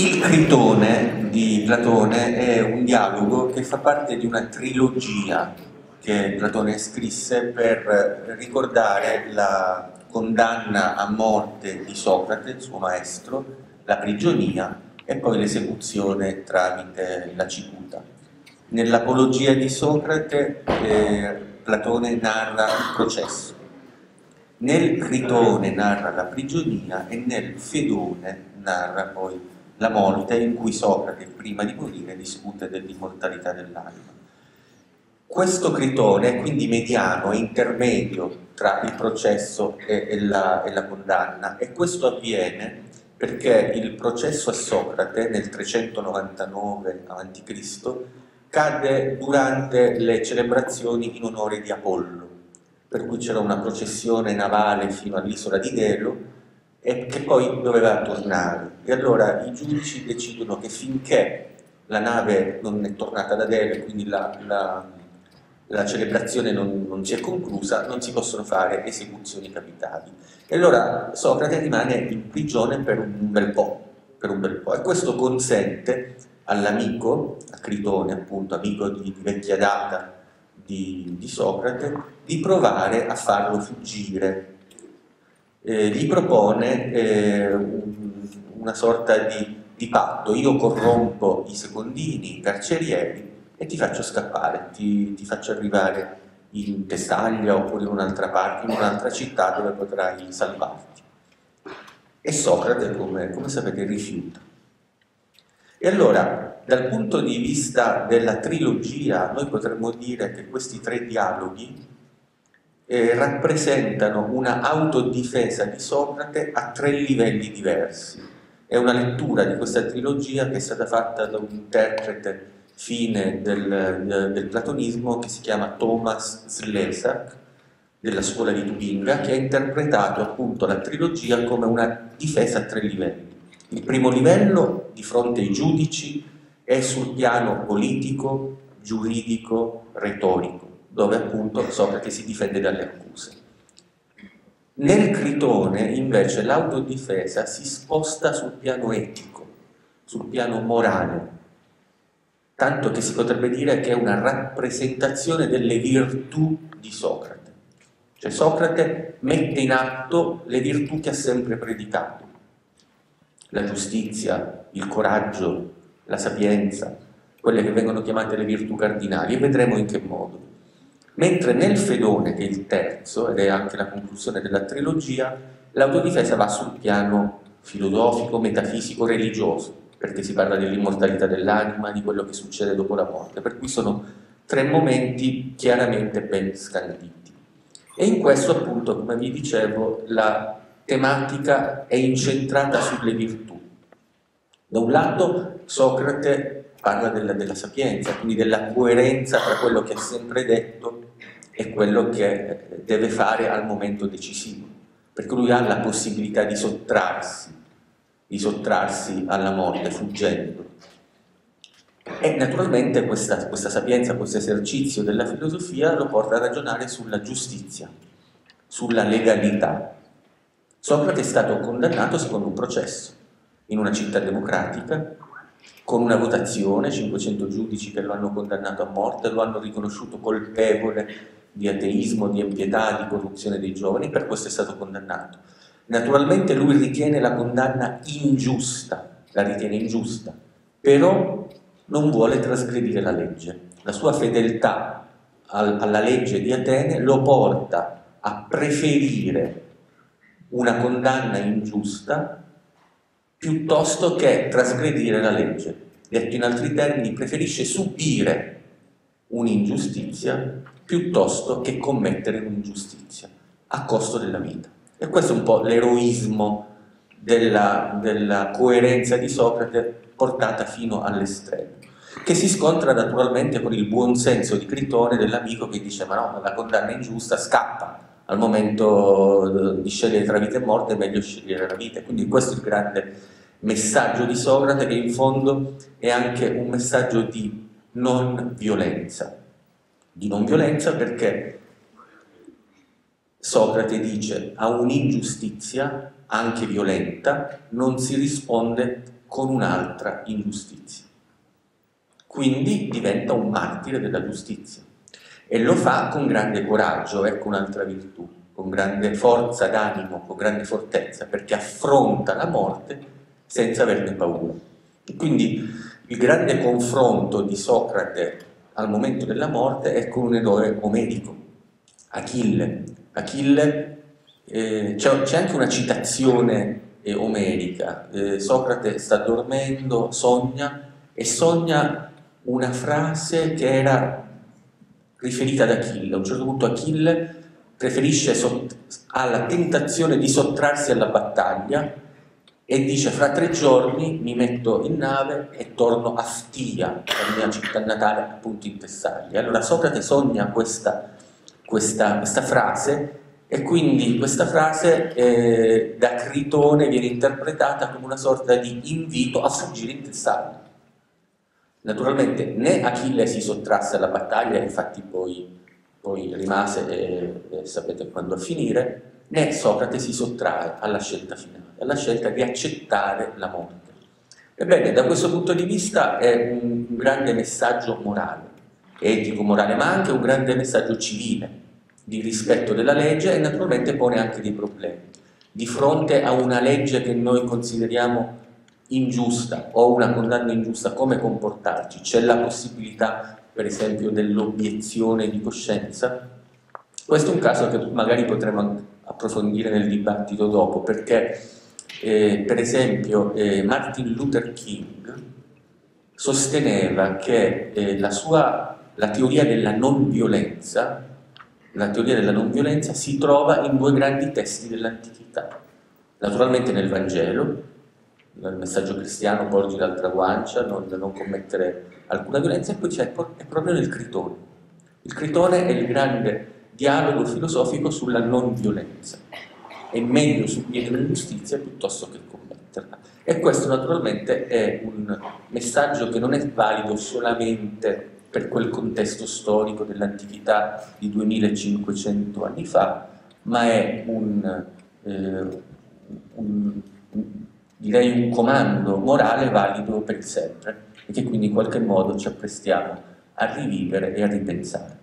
Il Critone di Platone è un dialogo che fa parte di una trilogia che Platone scrisse per ricordare la condanna a morte di Socrate, suo maestro, la prigionia e poi l'esecuzione tramite la cicuta. Nell'Apologia di Socrate eh, Platone narra il processo, nel Critone narra la prigionia e nel Fedone narra poi la morte in cui Socrate, prima di morire, discute dell'immortalità dell'anima. Questo Critone è quindi mediano, è intermedio tra il processo e, e, la, e la condanna e questo avviene perché il processo a Socrate nel 399 a.C. cade durante le celebrazioni in onore di Apollo, per cui c'era una processione navale fino all'isola di Delo e che poi doveva tornare. E allora i giudici decidono che finché la nave non è tornata da Dele, quindi la, la, la celebrazione non, non, si è conclusa, non si possono fare esecuzioni capitali. E allora Socrate rimane in prigione per un bel po', un bel po'. e questo consente all'amico, a Critone appunto, amico di, di vecchia data di, di Socrate, di provare a farlo fuggire eh, gli propone eh, una sorta di, di, patto, io corrompo i secondini, i carcerieri e ti faccio scappare, ti, ti faccio arrivare in Testaglia oppure in un'altra parte, in un'altra città dove potrai salvarti. E Socrate, come, come sapete, rifiuta. E allora, dal punto di vista della trilogia, noi potremmo dire che questi tre dialoghi eh, rappresentano una autodifesa di Socrate a tre livelli diversi. È una lettura di questa trilogia che è stata fatta da un interprete fine del, del platonismo che si chiama Thomas Slesak della scuola di Tubinga che ha interpretato appunto la trilogia come una difesa a tre livelli. Il primo livello di fronte ai giudici è sul piano politico, giuridico, retorico dove appunto Socrate si difende dalle accuse. Nel Critone invece l'autodifesa si sposta sul piano etico, sul piano morale, tanto che si potrebbe dire che è una rappresentazione delle virtù di Socrate. Cioè Socrate mette in atto le virtù che ha sempre predicato, la giustizia, il coraggio, la sapienza, quelle che vengono chiamate le virtù cardinali, e vedremo in che modo. Mentre nel Fedone, che è il terzo, ed è anche la conclusione della trilogia, l'autodifesa va sul piano filosofico, metafisico, religioso, perché si parla dell'immortalità dell'anima, di quello che succede dopo la morte, per cui sono tre momenti chiaramente ben scanditi. E in questo appunto, come vi dicevo, la tematica è incentrata sulle virtù. Da un lato Socrate parla della, della sapienza, quindi della coerenza tra quello che ha sempre detto è quello che deve fare al momento decisivo, perché lui ha la possibilità di sottrarsi, di sottrarsi alla morte fuggendo. E naturalmente questa, questa sapienza, questo esercizio della filosofia lo porta a ragionare sulla giustizia, sulla legalità. Socrate è stato condannato secondo un processo, in una città democratica, con una votazione, 500 giudici che lo hanno condannato a morte, lo hanno riconosciuto colpevole di ateismo, di impietà, di corruzione dei giovani, per questo è stato condannato. Naturalmente lui ritiene la condanna ingiusta, la ritiene ingiusta, però non vuole trasgredire la legge. La sua fedeltà al, alla legge di Atene lo porta a preferire una condanna ingiusta piuttosto che trasgredire la legge. Detto in altri termini, preferisce subire un'ingiustizia piuttosto che commettere un'ingiustizia a costo della vita. E questo è un po' l'eroismo della, della coerenza di Socrate portata fino all'estremo, che si scontra naturalmente con il buonsenso di Critone dell'amico che dice ma no, la condanna ingiusta scappa, al momento di scegliere tra vita e morte è meglio scegliere la vita. Quindi questo è il grande messaggio di Socrate che in fondo è anche un messaggio di non violenza. Di non violenza perché Socrate dice a un'ingiustizia, anche violenta, non si risponde con un'altra ingiustizia. Quindi diventa un martire della giustizia e lo fa con grande coraggio, ecco un'altra virtù, con grande forza d'animo, con grande fortezza, perché affronta la morte senza averne paura. Quindi il grande confronto di Socrate al momento della morte è con un eroe omerico, Achille. Achille eh, c'è, anche una citazione eh, omerica, eh, Socrate sta dormendo, sogna e sogna una frase che era riferita ad Achille. A un certo punto Achille preferisce, ha la tentazione di sottrarsi alla battaglia e dice fra tre giorni mi metto in nave e torno a Ftia, la mia città natale appunto in Tessaglia. Allora Socrate sogna questa, questa, questa frase e quindi questa frase eh, da Critone viene interpretata come una sorta di invito a fuggire in Tessaglia. Naturalmente né Achille si sottrasse alla battaglia, infatti poi, poi rimase, e, e sapete quando a finire, né Socrate si sottrae alla scelta finale, alla scelta di accettare la morte. Ebbene, da questo punto di vista è un, grande messaggio morale, etico, morale, ma anche un grande messaggio civile, di rispetto della legge e naturalmente pone anche dei problemi. Di fronte a una legge che noi consideriamo ingiusta o una condanna ingiusta, come comportarci? C'è la possibilità, per esempio, dell'obiezione di coscienza? Questo è un caso che magari potremo approfondire nel dibattito dopo, perché eh, per esempio eh, Martin Luther King sosteneva che eh, la sua la teoria della non violenza la teoria della non violenza si trova in due grandi testi dell'antichità naturalmente nel Vangelo il messaggio cristiano porgi l'altra guancia, non, non, commettere alcuna violenza, e poi c'è proprio nel Critone. Il Critone è il grande dialogo filosofico sulla non violenza. È meglio subire l'ingiustizia piuttosto che commetterla. E questo naturalmente è un messaggio che non è valido solamente per quel contesto storico dell'antichità di 2500 anni fa, ma è un, eh, un direi un comando morale valido per sempre e che quindi in qualche modo ci apprestiamo a rivivere e a ripensare.